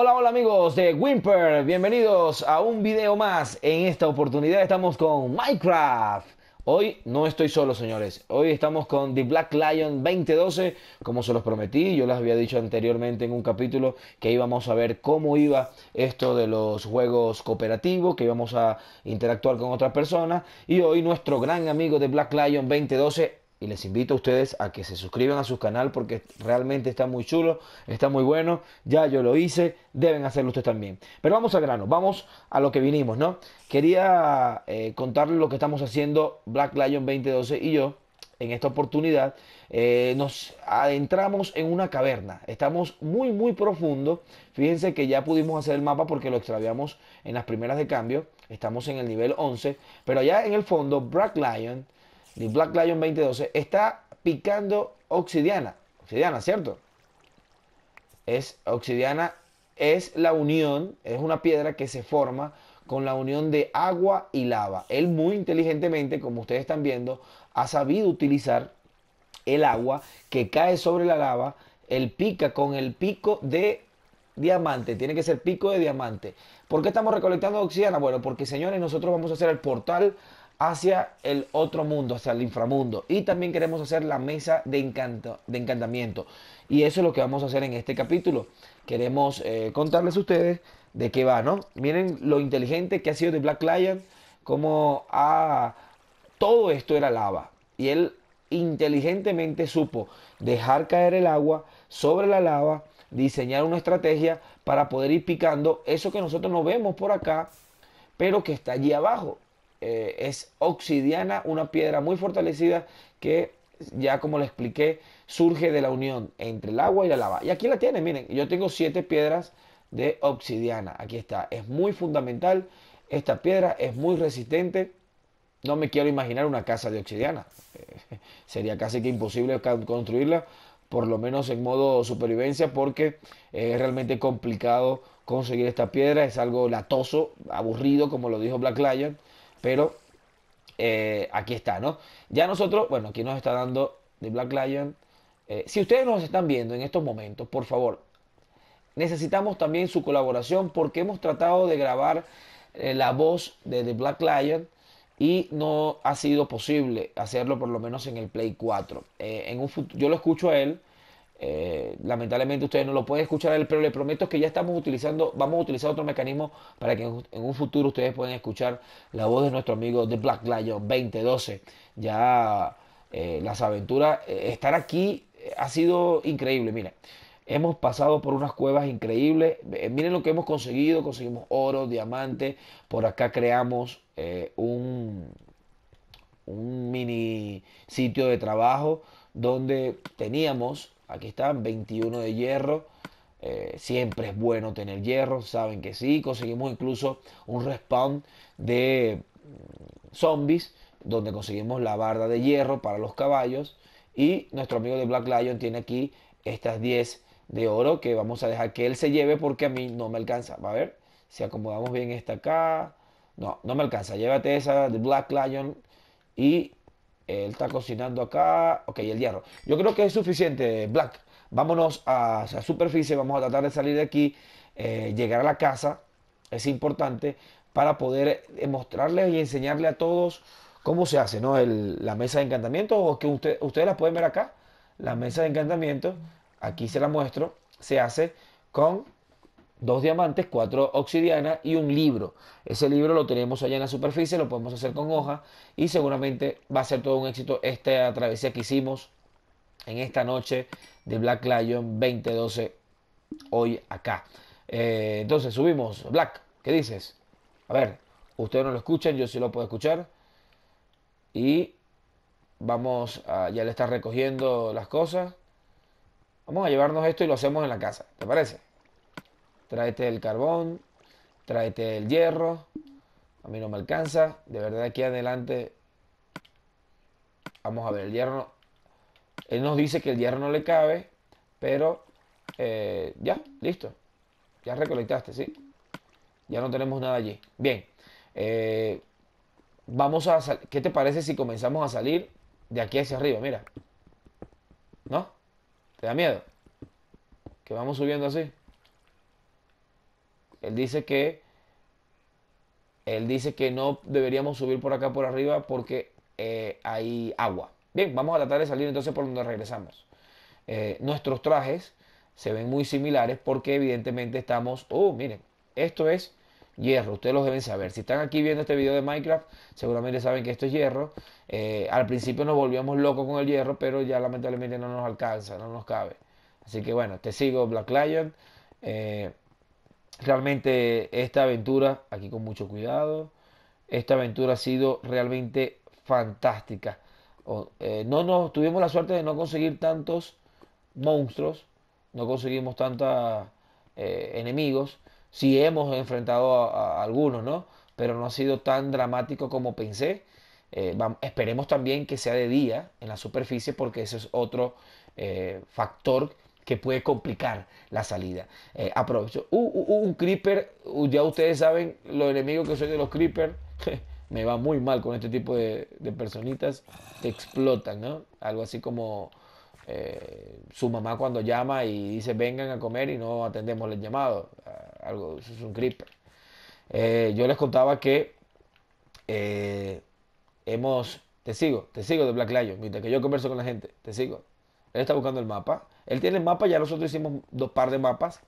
Hola, hola amigos de Wimper, bienvenidos a un video más. En esta oportunidad estamos con Minecraft. Hoy no estoy solo, señores. Hoy estamos con The Black Lion 2012, como se los prometí. Yo les había dicho anteriormente en un capítulo que íbamos a ver cómo iba esto de los juegos cooperativos, que íbamos a interactuar con otras personas. Y hoy nuestro gran amigo de Black Lion 2012 y les invito a ustedes a que se suscriban a su canal porque realmente está muy chulo, está muy bueno. Ya yo lo hice, deben hacerlo ustedes también. Pero vamos al grano, vamos a lo que vinimos, ¿no? Quería eh, contarles lo que estamos haciendo Black Lion 2012 y yo. En esta oportunidad eh, nos adentramos en una caverna. Estamos muy, muy profundo. Fíjense que ya pudimos hacer el mapa porque lo extraviamos en las primeras de cambio. Estamos en el nivel 11. Pero allá en el fondo, Black Lion The Black Lion 2012, está picando obsidiana. Obsidiana, ¿cierto? Es obsidiana, es la unión, es una piedra que se forma con la unión de agua y lava. Él muy inteligentemente, como ustedes están viendo, ha sabido utilizar el agua que cae sobre la lava, él pica con el pico de diamante, tiene que ser pico de diamante. ¿Por qué estamos recolectando obsidiana? Bueno, porque señores, nosotros vamos a hacer el portal hacia el otro mundo, hacia el inframundo. Y también queremos hacer la mesa de, encanto, de encantamiento. Y eso es lo que vamos a hacer en este capítulo. Queremos eh, contarles a ustedes de qué va, ¿no? Miren lo inteligente que ha sido de Black Lion, como a... Todo esto era lava. Y él inteligentemente supo dejar caer el agua sobre la lava, diseñar una estrategia para poder ir picando eso que nosotros no vemos por acá, pero que está allí abajo. Eh, es obsidiana, una piedra muy fortalecida que ya como le expliqué, surge de la unión entre el agua y la lava. Y aquí la tienen, miren, yo tengo siete piedras de obsidiana. Aquí está, es muy fundamental. Esta piedra es muy resistente. No me quiero imaginar una casa de obsidiana. sería casi que imposible construirla, por lo menos en modo supervivencia, porque es realmente complicado conseguir esta piedra. Es algo latoso, aburrido, como lo dijo Black Lion. Pero eh, aquí está, ¿no? Ya nosotros, bueno, aquí nos está dando de Black Lion. Eh, si ustedes nos están viendo en estos momentos, por favor, necesitamos también su colaboración porque hemos tratado de grabar eh, la voz de The Black Lion y no ha sido posible hacerlo por lo menos en el Play 4. en un yo lo escucho a él eh, lamentablemente ustedes no lo pueden escuchar, pero le prometo que ya estamos utilizando, vamos a utilizar otro mecanismo para que en, un futuro ustedes puedan escuchar la voz de nuestro amigo The Black Lion 2012. Ya eh, las aventuras, eh, estar aquí ha sido increíble, miren. Hemos pasado por unas cuevas increíbles. miren lo que hemos conseguido. Conseguimos oro, diamante. Por acá creamos un, un mini sitio de trabajo donde teníamos Aquí está, 21 de hierro. Eh, siempre es bueno tener hierro, saben que sí. Conseguimos incluso un respawn de mm, zombies, donde conseguimos la barda de hierro para los caballos. Y nuestro amigo de Black Lion tiene aquí estas 10 de oro que vamos a dejar que él se lleve porque a mí no me alcanza. Va a ver si acomodamos bien esta acá. No, no me alcanza. Llévate esa de Black Lion y él está cocinando acá. Ok, el hierro. Yo creo que es suficiente, Black. Vámonos a, la superficie. Vamos a tratar de salir de aquí. Eh, llegar a la casa. Es importante para poder mostrarles y enseñarle a todos cómo se hace, ¿no? la mesa de encantamiento. O que usted, ustedes la pueden ver acá. La mesa de encantamiento. Aquí se la muestro. Se hace con dos diamantes, cuatro obsidianas y un libro. Ese libro lo tenemos allá en la superficie, lo podemos hacer con hoja y seguramente va a ser todo un éxito esta travesía que hicimos en esta noche de Black Lion 2012 hoy acá. Eh, entonces subimos. Black, ¿qué dices? A ver, ustedes no lo escuchan, yo sí lo puedo escuchar. Y vamos a, ya le está recogiendo las cosas. Vamos a llevarnos esto y lo hacemos en la casa, ¿te parece? Tráete el carbón, tráete el hierro. A mí no me alcanza. De verdad aquí adelante. Vamos a ver, el hierro. Él nos dice que el hierro no le cabe. Pero eh, ya, listo. Ya recolectaste, ¿sí? Ya no tenemos nada allí. Bien. Eh, vamos a ¿Qué te parece si comenzamos a salir de aquí hacia arriba? Mira. ¿No? ¿Te da miedo? Que vamos subiendo así. Él dice que él dice que no deberíamos subir por acá por arriba porque eh, hay agua. Bien, vamos a tratar de salir entonces por donde regresamos. Eh, nuestros trajes se ven muy similares porque evidentemente estamos... Oh, miren, esto es hierro, ustedes lo deben saber. Si están aquí viendo este video de Minecraft, seguramente saben que esto es hierro. Eh, al principio nos volvíamos locos con el hierro, pero ya lamentablemente no nos alcanza, no nos cabe. Así que bueno, te sigo Black Lion. Realmente esta aventura, aquí con mucho cuidado, esta aventura ha sido realmente fantástica. Eh, no nos tuvimos la suerte de no conseguir tantos monstruos, no conseguimos tantos eh, enemigos. Sí hemos enfrentado a, algunos, ¿no? Pero no ha sido tan dramático como pensé. Eh, esperemos también que sea de día en la superficie porque ese es otro factor que puede complicar la salida. Eh, aprovecho. un creeper, ya ustedes saben los enemigos que soy de los creepers. Me va muy mal con este tipo de, personitas. Te explotan, ¿no? Algo así como eh, su mamá cuando llama y dice vengan a comer y no atendemos el llamado. Ah, algo, eso es un creeper. Eh, yo les contaba que hemos... Te sigo, te sigo de Black Lion. Mientras que yo converso con la gente, te sigo. Él está buscando el mapa. Él tiene el mapa, ya nosotros hicimos dos par de mapas.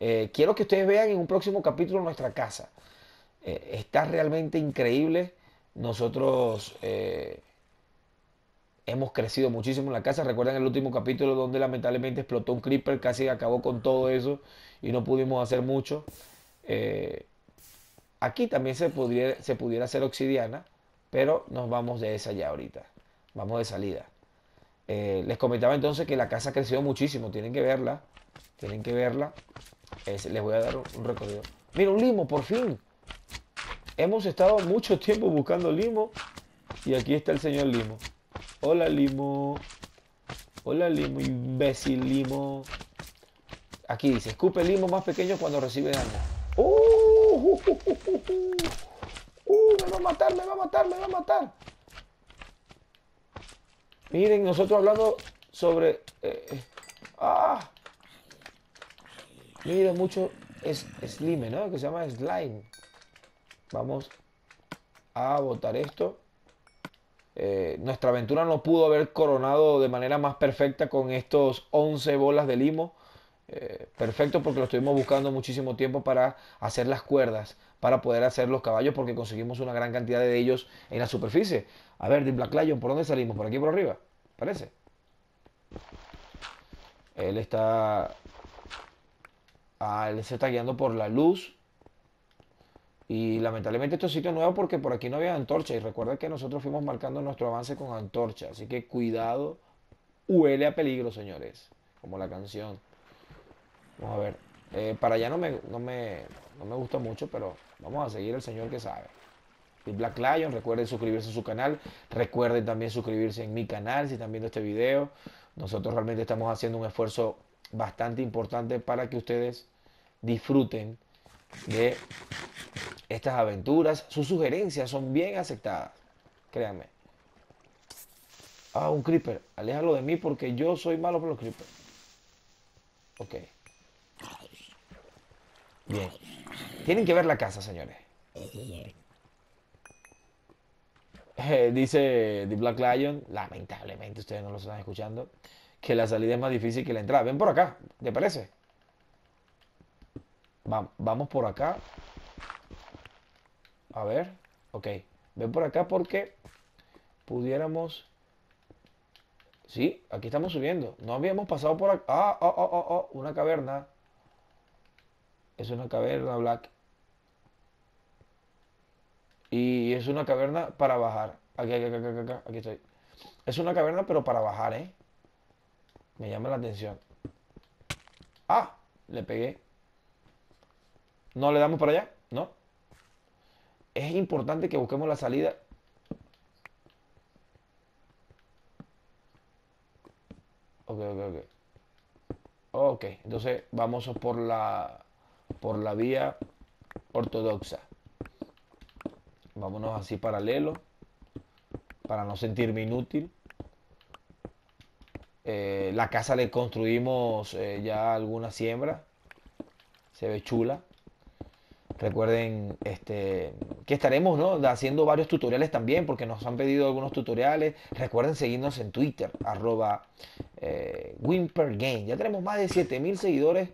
Eh, quiero que ustedes vean en un próximo capítulo nuestra casa. Eh, está realmente increíble. Nosotros eh, hemos crecido muchísimo en la casa. Recuerdan el último capítulo donde lamentablemente explotó un creeper, casi acabó con todo eso y no pudimos hacer mucho. aquí también se pudiera, se pudiera hacer obsidiana, pero nos vamos de esa ya ahorita. Vamos de salida. Eh, les comentaba entonces que la casa creció muchísimo. Tienen que verla. Tienen que verla. les voy a dar un, recorrido. Mira, un limo, por fin. Hemos estado mucho tiempo buscando limo. Y aquí está el señor limo. Hola, limo. Hola, limo, imbécil, limo. Aquí dice, escupe limo más pequeño cuando recibe daño. ¡Uh! ¡Uh! ¡Uh! ¡Uh! ¡Uh! ¡Me va a matar, me va a matar, me va a matar! Miren, nosotros hablando sobre... Eh, eh, ¡Ah! Miren, mucho es slime, ¿no? Que se llama slime. Vamos a botar esto. Eh, nuestra aventura no pudo haber coronado de manera más perfecta con estos 11 bolas de limo. perfecto porque lo estuvimos buscando muchísimo tiempo para hacer las cuerdas, para poder hacer los caballos porque conseguimos una gran cantidad de ellos en la superficie. A ver, de Black Lion, ¿por dónde salimos? ¿Por aquí por arriba? Parece. Él está... Ah, él se está guiando por la luz. Y lamentablemente esto es sitio nuevo porque por aquí no había antorcha. Y recuerda que nosotros fuimos marcando nuestro avance con antorcha. Así que cuidado. Huele a peligro, señores. Como la canción. Vamos a ver. Eh, para allá no me, no, me, no me gusta mucho, pero vamos a seguir el señor que sabe. Black Lion. Recuerden suscribirse a su canal. Recuerden también suscribirse en mi canal si están viendo este video. Nosotros realmente estamos haciendo un esfuerzo bastante importante para que ustedes disfruten de estas aventuras. Sus sugerencias son bien aceptadas. Créanme. Ah, un creeper. Aléjalo de mí porque yo soy malo por los creepers. Ok. Bien. Tienen que ver la casa, señores. Eh, dice The Black Lion, lamentablemente ustedes no lo están escuchando, que la salida es más difícil que la entrada. Ven por acá, ¿te parece? vamos por acá. A ver, ok. Ven por acá porque pudiéramos... Sí, aquí estamos subiendo. No habíamos pasado por acá. Ah, oh, oh, oh, una caverna. Es una caverna, Black. Y es una caverna para bajar. Aquí, aquí, aquí, aquí, aquí, estoy. Es una caverna, pero para bajar, ¿eh? Me llama la atención. ¡Ah! Le pegué. ¿No le damos para allá? ¿No? Es importante que busquemos la salida. Ok, ok, ok. Ok, entonces vamos por la por la vía ortodoxa. Vámonos así paralelo. Para no sentirme inútil. Eh, la casa le construimos eh, ya alguna siembra. Se ve chula. Recuerden este, que estaremos ¿no? haciendo varios tutoriales también, porque nos han pedido algunos tutoriales. Recuerden seguirnos en Twitter, arroba eh. Ya tenemos más de 7000 seguidores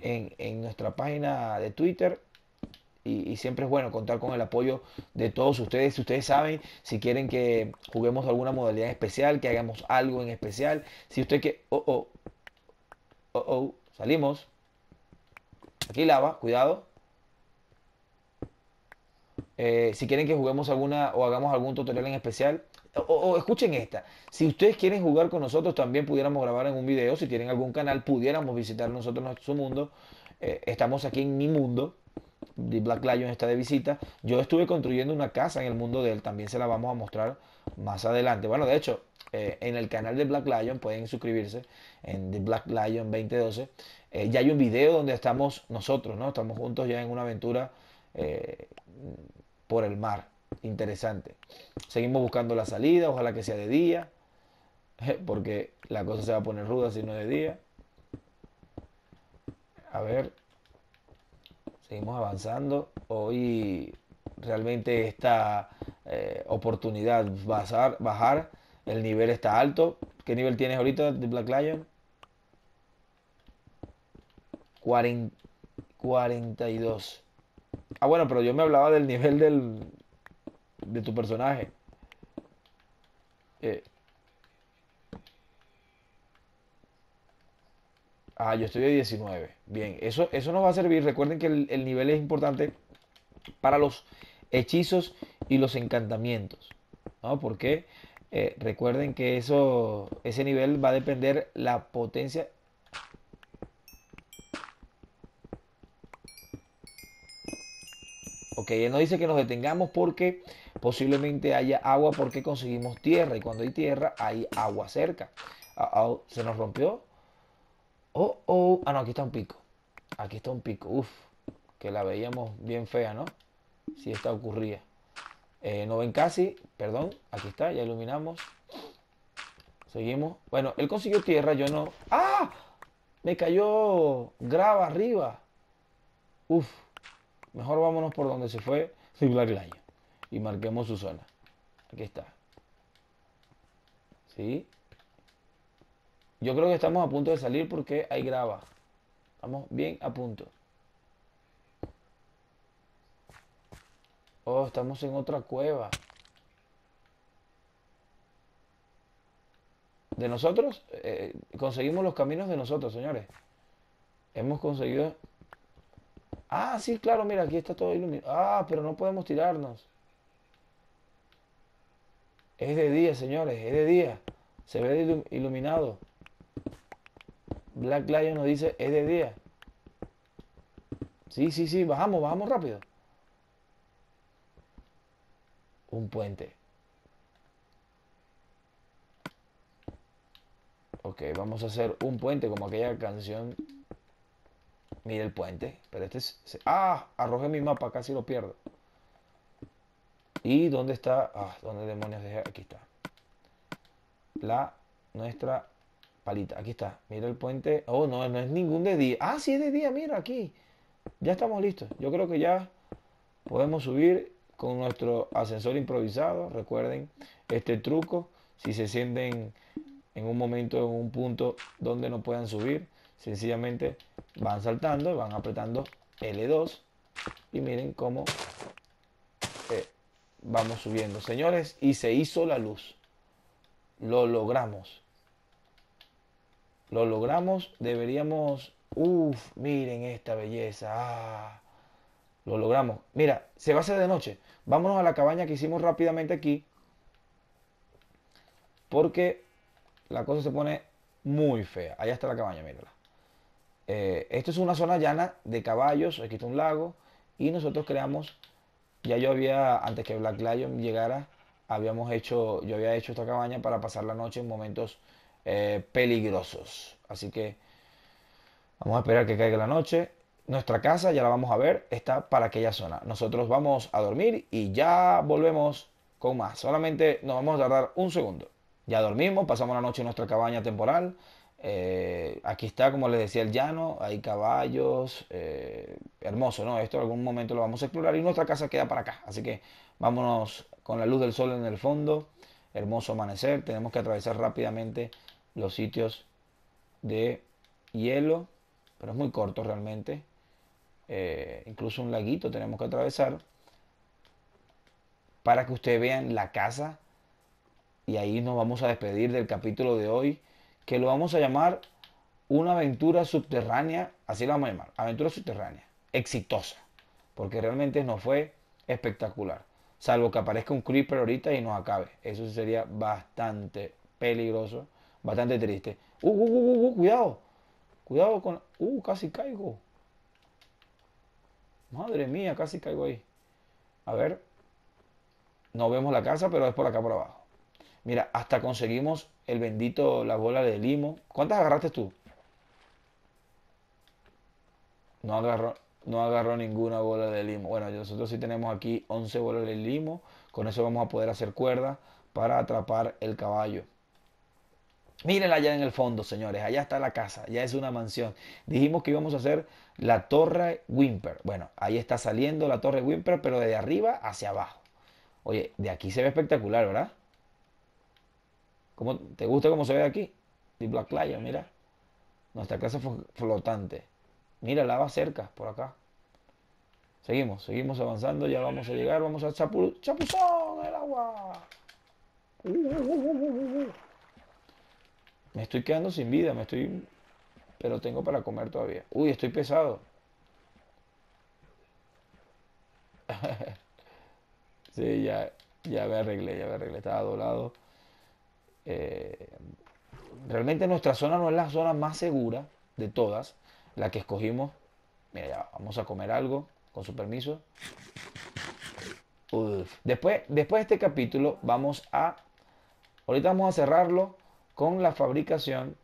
en, en nuestra página de Twitter y, siempre es bueno contar con el apoyo de todos ustedes. Si ustedes saben, si quieren que juguemos alguna modalidad especial, que hagamos algo en especial, si usted que... Oh, oh, oh, oh, salimos. Aquí lava, cuidado. Eh, si quieren que juguemos alguna o hagamos algún tutorial en especial, o, escuchen esta. Si ustedes quieren jugar con nosotros, también pudiéramos grabar en un video. Si tienen algún canal, pudiéramos visitar nosotros nuestro mundo. Eh, estamos aquí en mi mundo Black Lion está de visita. Yo estuve construyendo una casa en el mundo de él, también se la vamos a mostrar más adelante. Bueno, de hecho, eh, en el canal de Black Lion pueden suscribirse en The Black Lion 2012. Eh, ya hay un video donde estamos nosotros, ¿no? Estamos juntos ya en una aventura eh, por el mar. Interesante. Seguimos buscando la salida, ojalá que sea de día, porque la cosa se va a poner ruda si no es de día. A ver, Seguimos avanzando. Hoy realmente esta eh, oportunidad bajar, bajar. El nivel está alto. ¿Qué nivel tienes ahorita de Black Lion? 42. Ah, bueno, pero yo me hablaba del nivel del, de tu personaje. Eh, Ah, yo estoy de 19. Bien, eso, eso nos va a servir. Recuerden que el, nivel es importante para los hechizos y los encantamientos. ¿no? Porque eh, recuerden que eso, ese nivel va a depender la potencia. Ok, él nos dice que nos detengamos porque posiblemente haya agua porque conseguimos tierra y cuando hay tierra hay agua cerca. Ah, ah, se nos rompió Oh, oh. Ah, no, aquí está un pico. Aquí está un pico. Uf, que la veíamos bien fea, ¿no? Si esta ocurría. Eh, no ven casi, perdón. Aquí está, ya iluminamos. Seguimos. Bueno, él consiguió tierra, yo no. ¡Ah! Me cayó grava arriba. Uf. Mejor vámonos por donde se fue. Y marquemos su zona. Aquí está. ¿Sí? Yo creo que estamos a punto de salir porque hay grava. Estamos bien a punto. Oh, estamos en otra cueva. De nosotros, eh, conseguimos los caminos de nosotros, señores. Hemos conseguido... Ah, sí, claro, mira, aquí está todo iluminado. Ah, pero no podemos tirarnos. Es de día, señores, es de día. Se ve iluminado. Black Lion nos dice, es de día. Sí, sí, sí, bajamos, bajamos rápido. Un puente. Ok, vamos a hacer un puente como aquella canción. Mira el puente. Pero este es... Ah, arrojé mi mapa, casi lo pierdo. ¿Y dónde está? Ah, ¿dónde demonios dejé? Aquí está. La, nuestra palita. Aquí está. Mira el puente. Oh, no, no es ningún de día. Ah, sí es de día, mira aquí. Ya estamos listos. Yo creo que ya podemos subir con nuestro ascensor improvisado. Recuerden este truco. Si se sienten en un momento, en un punto donde no puedan subir, sencillamente van saltando van apretando L2. Y miren cómo eh, vamos subiendo. Señores, y se hizo la luz. Lo logramos. Lo logramos, deberíamos... Uf, miren esta belleza. Ah, lo logramos. Mira, se va a hacer de noche. Vámonos a la cabaña que hicimos rápidamente aquí. Porque la cosa se pone muy fea. Allá está la cabaña, mírala. Eh, esto es una zona llana de caballos. Aquí está un lago. Y nosotros creamos... Ya yo había, antes que Black Lion llegara, habíamos hecho, yo había hecho esta cabaña para pasar la noche en momentos eh, peligrosos. Así que vamos a esperar que caiga la noche. Nuestra casa, ya la vamos a ver, está para aquella zona. Nosotros vamos a dormir y ya volvemos con más. Solamente nos vamos a tardar un segundo. Ya dormimos, pasamos la noche en nuestra cabaña temporal. Eh, aquí está, como les decía, el llano. Hay caballos, eh, hermoso, ¿no? Esto en algún momento lo vamos a explorar y nuestra casa queda para acá. Así que vámonos con la luz del sol en el fondo. Hermoso amanecer. Tenemos que atravesar rápidamente los sitios de hielo, pero es muy corto realmente. Eh, incluso un laguito tenemos que atravesar para que ustedes vean la casa. Y ahí nos vamos a despedir del capítulo de hoy, que lo vamos a llamar una aventura subterránea, así lo vamos a llamar, aventura subterránea, exitosa, porque realmente nos fue espectacular, salvo que aparezca un creeper ahorita y nos acabe, eso sería bastante peligroso, bastante triste. Uh, uh, uh, uh, cuidado, cuidado con, uh, casi caigo. Madre mía, casi caigo ahí. A ver, no vemos la casa, pero es por acá por abajo. Mira, hasta conseguimos el bendito, la bola de limo. ¿Cuántas agarraste tú? No agarró, no agarró ninguna bola de limo. Bueno, nosotros sí tenemos aquí 11 bolas de limo. Con eso vamos a poder hacer cuerda para atrapar el caballo. Mírenla allá en el fondo, señores. Allá está la casa. Ya es una mansión. Dijimos que íbamos a hacer la torre Wimper. Bueno, ahí está saliendo la torre Wimper, pero de arriba hacia abajo. Oye, de aquí se ve espectacular, ¿verdad? ¿Cómo, ¿Te gusta cómo se ve aquí? The Black Lion, mira. Nuestra casa flotante. Mira, lava cerca, por acá. Seguimos, seguimos avanzando, ya vamos a llegar, vamos a chapu chapuzón, el agua. Uh, uh, uh, me estoy quedando sin vida, me estoy... Pero tengo para comer todavía. Uy, estoy pesado. sí, ya, ya me arreglé, ya me arreglé, estaba doblado. Eh, realmente nuestra zona no es la zona más segura de todas la que escogimos. Mira, ya vamos a comer algo, con su permiso. Después, después de este capítulo vamos a... Ahorita vamos a cerrarlo con la fabricación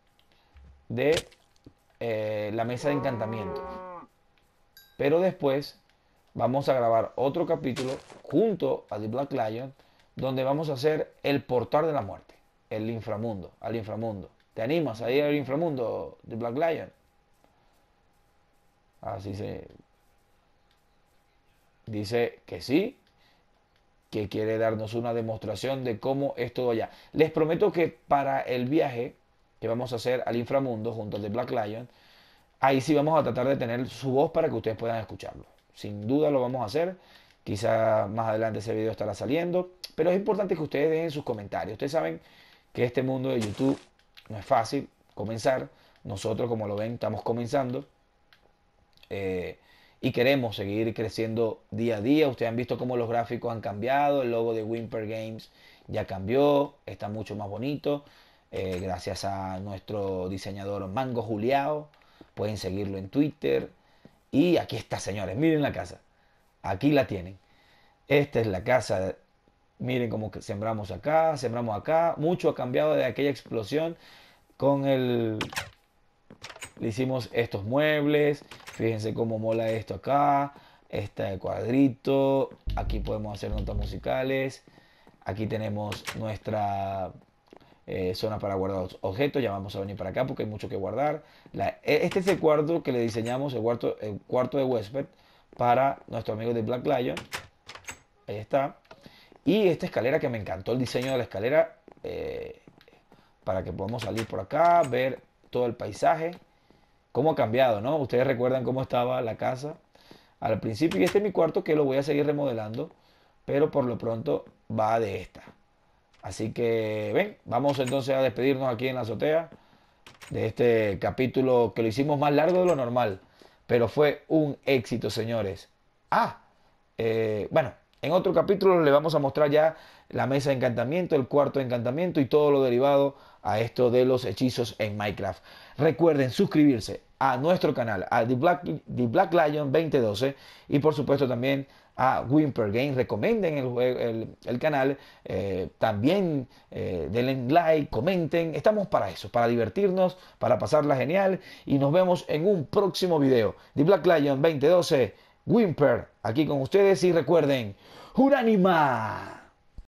de eh, la mesa de encantamiento. Pero después vamos a grabar otro capítulo junto a The Black Lion donde vamos a hacer el portal de la muerte, el inframundo, al inframundo. ¿Te animas a ir al inframundo, The Black Lion? Así se dice que sí, que quiere darnos una demostración de cómo es todo allá. Les prometo que para el viaje que vamos a hacer al inframundo junto al de Black Lion, ahí sí vamos a tratar de tener su voz para que ustedes puedan escucharlo. Sin duda lo vamos a hacer. Quizá más adelante ese video estará saliendo. Pero es importante que ustedes dejen sus comentarios. Ustedes saben que este mundo de YouTube no es fácil comenzar. Nosotros, como lo ven, estamos comenzando. Eh, y queremos seguir creciendo día a día. Ustedes han visto cómo los gráficos han cambiado, el logo de Wimper Games ya cambió, está mucho más bonito. Eh, gracias a nuestro diseñador Mango Juliao. Pueden seguirlo en Twitter. Y aquí está, señores. Miren la casa. Aquí la tienen. Esta es la casa. Miren cómo sembramos acá, sembramos acá. Mucho ha cambiado de aquella explosión con el le hicimos estos muebles, fíjense cómo mola esto acá, este cuadrito, aquí podemos hacer notas musicales, aquí tenemos nuestra eh, zona para guardar objetos, ya vamos a venir para acá porque hay mucho que guardar. E, este es el cuarto que le diseñamos, el cuarto, el cuarto de huésped para nuestro amigo de Black Lion, ahí está. Y esta escalera que me encantó el diseño de la escalera, eh, para que podamos salir por acá, ver todo el paisaje cómo ha cambiado, ¿no? Ustedes recuerdan cómo estaba la casa al principio y este es mi cuarto que lo voy a seguir remodelando, pero por lo pronto va de esta. Así que, ven, vamos entonces a despedirnos aquí en la azotea de este capítulo que lo hicimos más largo de lo normal, pero fue un éxito, señores. Ah, eh, bueno, en otro capítulo le vamos a mostrar ya la mesa de encantamiento, el cuarto de encantamiento y todo lo derivado a esto de los hechizos en Minecraft. Recuerden suscribirse a nuestro canal, a The Black, Black Lion 2012 y por supuesto también a Wimper Game. Recomienden el, el, canal, eh, también eh, denle like, comenten. Estamos para eso, para divertirnos, para pasarla genial y nos vemos en un próximo video. The Black Lion 2012, Wimper, aquí con ustedes y recuerden, ¡Uranima!